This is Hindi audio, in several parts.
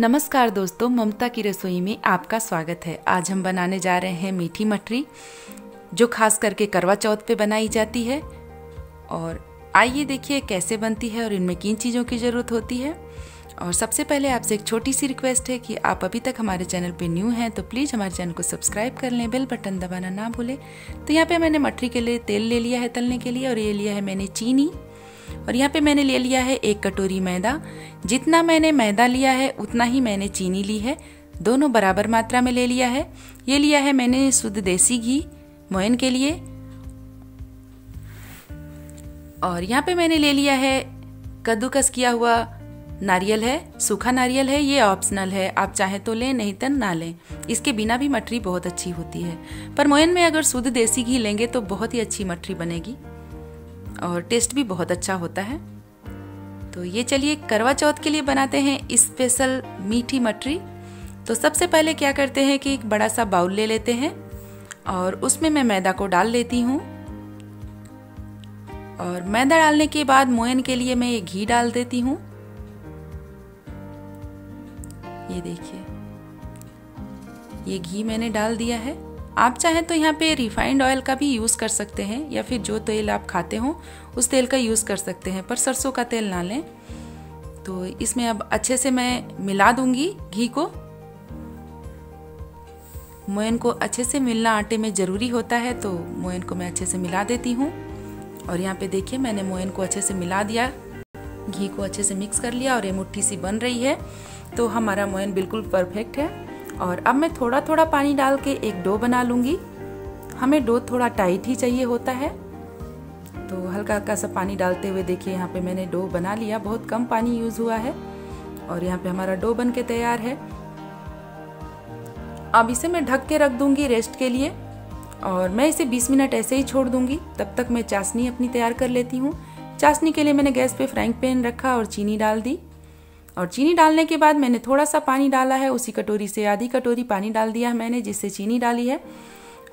नमस्कार दोस्तों, ममता की रसोई में आपका स्वागत है। आज हम बनाने जा रहे हैं मीठी मटरी जो खास करके करवा चौथ पे बनाई जाती है। और आइए देखिए कैसे बनती है और इनमें किन चीज़ों की ज़रूरत होती है। और सबसे पहले आपसे एक छोटी सी रिक्वेस्ट है कि आप अभी तक हमारे चैनल पे न्यू हैं तो प्लीज़ हमारे चैनल को सब्सक्राइब कर लें, बेल बटन दबाना ना भूलें। तो यहाँ पे मैंने मटरी के लिए तेल ले लिया है तलने के लिए, और ये लिया है मैंने चीनी। और यहाँ पे मैंने ले लिया है एक कटोरी मैदा। जितना मैंने मैदा लिया है, उतना ही मैंने चीनी ली है। दोनों बराबर मात्रा में ले लिया है। ये लिया है मैंने शुद्ध देसी घी मोयन के लिए। और यहाँ पे मैंने ले लिया है कद्दूकस किया हुआ नारियल है। सूखा नारियल है, ये ऑप्शनल है। आप चाहे तो लें, नहीं तो ना लें। इसके बिना भी मठरी बहुत अच्छी होती है। पर मोयन में अगर शुद्ध देसी घी लेंगे तो बहुत ही अच्छी मटरी बनेगी। और टेस्ट भी बहुत अच्छा होता है। तो ये चलिए करवा चौथ के लिए बनाते हैं स्पेशल मीठी मटरी। तो सबसे पहले क्या करते हैं कि एक बड़ा सा बाउल ले लेते हैं और उसमें मैं मैदा को डाल लेती हूँ। और मैदा डालने के बाद मोयन के लिए मैं ये घी डाल देती हूँ। ये देखिए, ये घी मैंने डाल दिया है। आप चाहें तो यहाँ पे रिफाइंड ऑयल का भी यूज़ कर सकते हैं, या फिर जो तेल आप खाते हो, उस तेल का यूज़ कर सकते हैं, पर सरसों का तेल ना लें। तो इसमें अब अच्छे से मैं मिला दूँगी घी को। मोयन को अच्छे से मिलना आटे में ज़रूरी होता है तो मोयन को मैं अच्छे से मिला देती हूँ। और यहाँ पे देखिए, मैंने मोयन को अच्छे से मिला दिया। घी को अच्छे से मिक्स कर लिया और ये मुट्ठी सी बन रही है। तो हमारा मोयन बिल्कुल परफेक्ट है। और अब मैं थोड़ा थोड़ा पानी डाल के एक डो बना लूँगी। हमें डो थोड़ा टाइट ही चाहिए होता है। तो हल्का हल्का सा पानी डालते हुए देखिए, यहाँ पे मैंने डो बना लिया। बहुत कम पानी यूज़ हुआ है और यहाँ पे हमारा डो बन के तैयार है। अब इसे मैं ढक के रख दूँगी रेस्ट के लिए और मैं इसे 20 मिनट ऐसे ही छोड़ दूँगी। तब तक मैं चाशनी अपनी तैयार कर लेती हूँ। चाशनी के लिए मैंने गैस पे फ्राइंग पैन रखा और चीनी डाल दी। और चीनी डालने के बाद मैंने थोड़ा सा पानी डाला है, उसी कटोरी से आधी कटोरी पानी डाल दिया है मैंने, जिससे चीनी डाली है।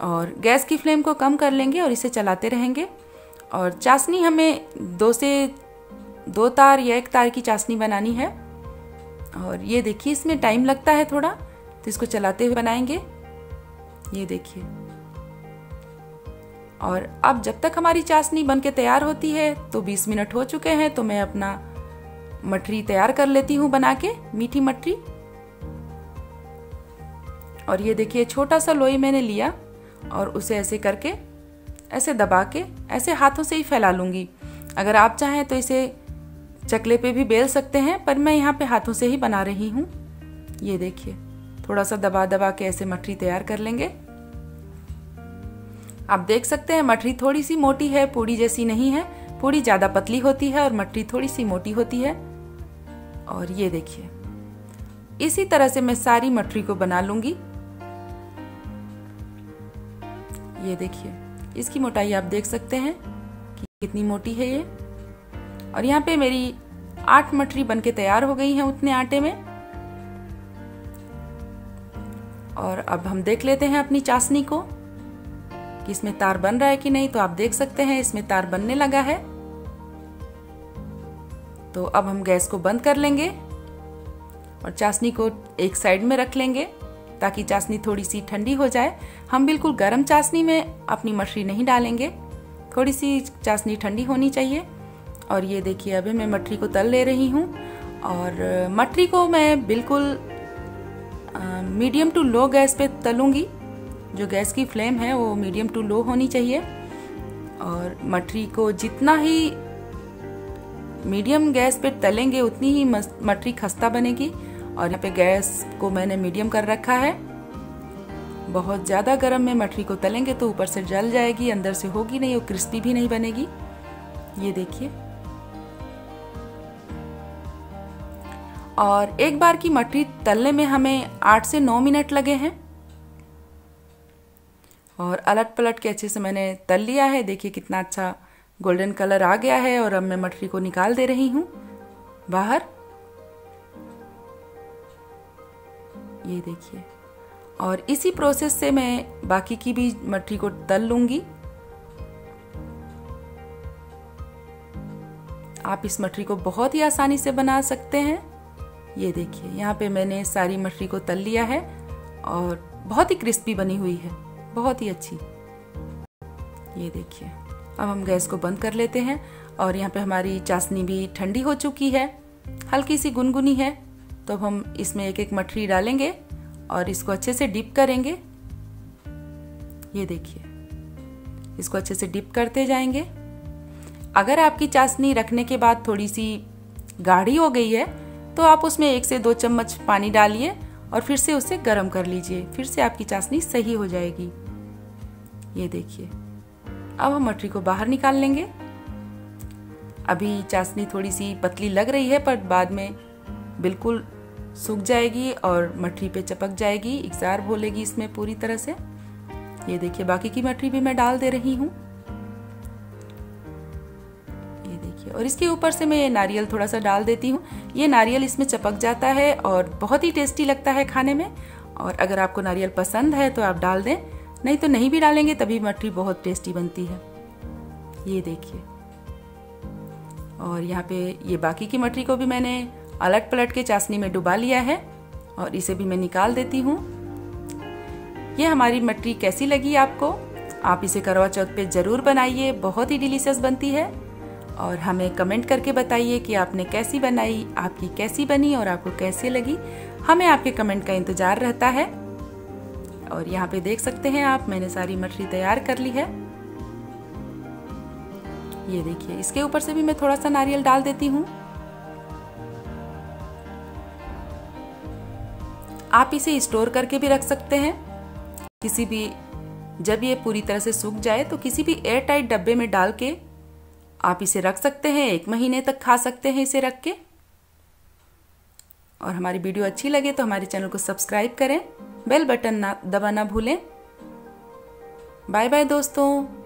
और गैस की फ्लेम को कम कर लेंगे और इसे चलाते रहेंगे। और चाशनी हमें दो से दो तार या एक तार की चाशनी बनानी है। और ये देखिए, इसमें टाइम लगता है थोड़ा तो इसको चलाते हुए बनाएँगे। ये देखिए। और अब जब तक हमारी चाशनी बन के तैयार होती है तो 20 मिनट हो चुके हैं तो मैं अपना मटरी तैयार कर लेती हूँ बना के, मीठी मठरी। और ये देखिए, छोटा सा लोई मैंने लिया और उसे ऐसे करके, ऐसे दबा के, ऐसे हाथों से ही फैला लूँगी। अगर आप चाहें तो इसे चकले पे भी बेल सकते हैं, पर मैं यहाँ पे हाथों से ही बना रही हूँ। ये देखिए, थोड़ा सा दबा दबा के ऐसे मठरी तैयार कर लेंगे। आप देख सकते हैं, मठरी थोड़ी सी मोटी है, पूड़ी जैसी नहीं है। पूड़ी ज़्यादा पतली होती है और मठरी थोड़ी सी मोटी होती है। और ये देखिए। इसी तरह से मैं सारी मटरी को बना लूँगी। ये देखिए, इसकी मोटाई आप देख सकते हैं कि कितनी मोटी है ये। और यहाँ पे मेरी आठ मटरी बनके तैयार हो गई हैं उतने आटे में। और अब हम देख लेते हैं अपनी चाशनी को कि इसमें तार बन रहा है कि नहीं तो आप देख सकते हैं इसमें तार बनने लगा है। तो अब हम गैस को बंद कर लेंगे और चाशनी को एक साइड में रख लेंगे ताकि चाशनी थोड़ी सी ठंडी हो जाए। हम बिल्कुल गर्म चाशनी में अपनी मछली नहीं डालेंगे। थोड़ी सी चाशनी ठंडी होनी चाहिए। और ये देखिए, अभी मैं मटरी को तल ले रही हूँ और मटरी को मैं बिल्कुल मीडियम टू लो गैस पे तलूँगी। जो गैस की फ्लेम है, वो मीडियम टू लो होनी चाहिए। और मटरी को जितना ही मीडियम गैस पे तलेंगे, उतनी ही मटरी खस्ता बनेगी। और यहाँ पे गैस को मैंने मीडियम कर रखा है। बहुत ज़्यादा गर्म में मटरी को तलेंगे तो ऊपर से जल जाएगी, अंदर से होगी नहीं और क्रिस्पी भी नहीं बनेगी। ये देखिए। और एक बार की मटरी तलने में हमें आठ से नौ मिनट लगे हैं। और अलट पलट के अच्छे से मैंने तल लिया है। देखिए कितना अच्छा गोल्डन कलर आ गया है और अब मैं मटरी को निकाल दे रही हूँ। बाहर। ये देखिए। और इसी प्रोसेस से मैं बाकी की भी मटरी को तल लूँगी। आप इस मटरी को बहुत ही आसानी से बना सकते हैं। ये देखिए, यहाँ पे मैंने सारी मछली को तल लिया है और बहुत ही क्रिस्पी बनी हुई है। बहुत ही अच्छी। ये देखिए। अब हम गैस को बंद कर लेते हैं और यहाँ पे हमारी चाशनी भी ठंडी हो चुकी है। हल्की सी गुनगुनी है। तो अब हम इसमें एक एक मठरी डालेंगे और इसको अच्छे से डिप करेंगे। ये देखिए, इसको अच्छे से डिप करते जाएँगे। अगर आपकी चाशनी रखने के बाद थोड़ी सी गाढ़ी हो गई है तो आप उसमें एक से दो चम्मच पानी डालिए और फिर से उसे गर्म कर लीजिए। फिर से आपकी चाशनी सही हो जाएगी। ये देखिए अब हम मटरी को बाहर निकाल लेंगे। अभी चाशनी थोड़ी सी पतली लग रही है, पर बाद में बिल्कुल सूख जाएगी और मठरी पे चपक जाएगी, इकसार बोलेगी इसमें पूरी तरह से। ये देखिए, बाकी की मठरी भी मैं डाल दे रही हूँ। ये देखिए, और इसके ऊपर से मैं ये नारियल थोड़ा सा डाल देती हूँ। ये नारियल इसमें चपक जाता है और बहुत ही टेस्टी लगता है खाने में। और अगर आपको नारियल पसंद है तो आप डाल दें। नहीं तो नहीं भी डालेंगे, तभी मठरी बहुत टेस्टी बनती है। ये देखिए। और यहाँ पे ये बाकी की मटरी को भी मैंने अलट पलट के चाशनी में डुबा लिया है और इसे भी मैं निकाल देती हूँ। ये हमारी मटरी कैसी लगी आपको? आप इसे करवा चौथ पे ज़रूर बनाइए, बहुत ही डिलीशियस बनती है। और हमें कमेंट करके बताइए कि आपने कैसी बनाई, आपकी कैसी बनी और आपको कैसी लगी। हमें आपके कमेंट का इंतज़ार रहता है। और यहाँ पे देख सकते हैं आप, मैंने सारी मटरी तैयार कर ली है। ये देखिए, इसके ऊपर से भी मैं थोड़ा सा नारियल डाल देती हूँ। आप इसे स्टोर करके भी रख सकते हैं। किसी भी, जब ये पूरी तरह से सूख जाए तो किसी भी एयर टाइट डब्बे में डाल के आप इसे रख सकते हैं। एक महीने तक खा सकते हैं इसे रख के। और हमारी वीडियो अच्छी लगे तो हमारे चैनल को सब्सक्राइब करें। बेल बटन ना दबाना भूलें। बाय बाय दोस्तों।